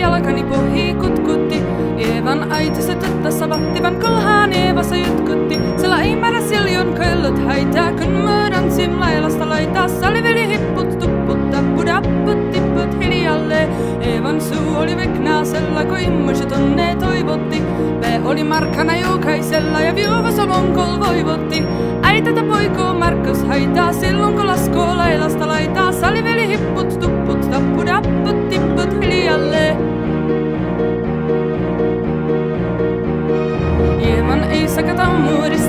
jalkani pohi kutkutti. Eevan aitissa tyttö savattivan kolhaan Eevassa jutkutti. Sillä ei määrä siljun köllöt häitää, kun myödän sim lailasta laitaa. Saliveli hipput tupputta, pudapput tipput hiljalle. Eevan suu oli veknaasella, kun immusi tunne toivotti. P oli markkana jokaisella ja viuva solunkol voivotti. Äitätä poikoo Markus haitaa silloin, kun laskoo lailasta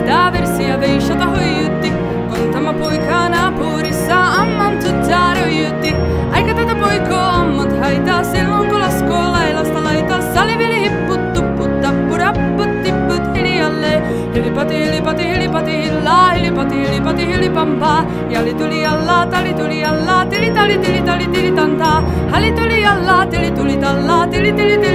muurista, versia veisata huijutti. Kun tämä poika naapurissa amman tyttär huijutti. Aika tätä poikoo ammot haitaa silloin kun laskoo lailasta laita. Saliveli hipput tupput tapput rapput tipput hiljalle. Hilipati hilipati hilipati hillaa, hilipati hilipati hilipampaa. Jali tuli alla, tali tuli alla, tili tali tili tali tili tantaa. Hali tuli alla, tili tuli tallaa, tili tili tili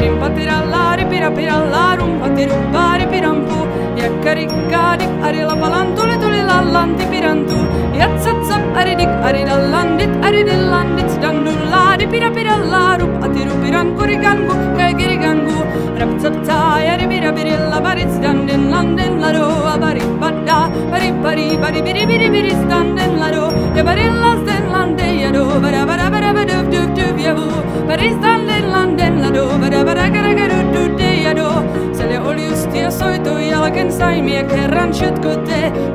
Rim patirallari pirapillarum patiruppari pirampu Jakkarikkadik arilapalan tuli tuli lallanti pirantu Jatsatsap aridik aridallandit aridillandit Dangdulladi Rap atirupiran kurigangu kaikirigangu Raptsaptaja ribirabirilla barits dandin landin laro Abarit badda. Baribari baribiri biribiris dandin laro Jabarillas den lande jado Vara vara vara vadöv duv duv javo Baristan jalken saimia kerran.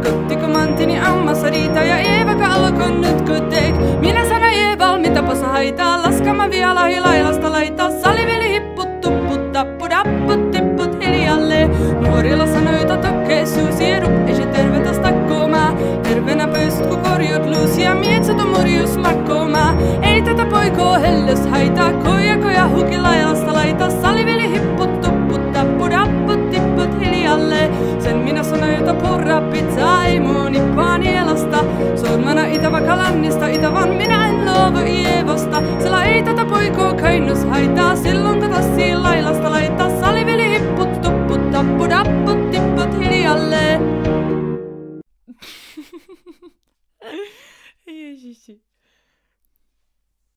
Kotti kun mantini amma sarita ja Eeva alkoi nyt kutek. Minä sana Eeval, mitä posa haitaa, laskama vielä hilailasta laittaa. Saliveli hipput, tupput, tapput, apput, tipput hiljalle. Nuorilla sanoita tokkee suusi erup, ei se tervetä stakkomaa. Tervenä pöst ku korjut luusia, mietsät on morjus lakkomaa. Ei tätä poikoo hellys haitaa, koja koja hukilailasta laita. Saliveli إذا وكلام نستا إذا وان من عن لوب إيه بس